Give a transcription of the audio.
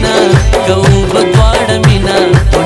مینا کو بدواړه مینا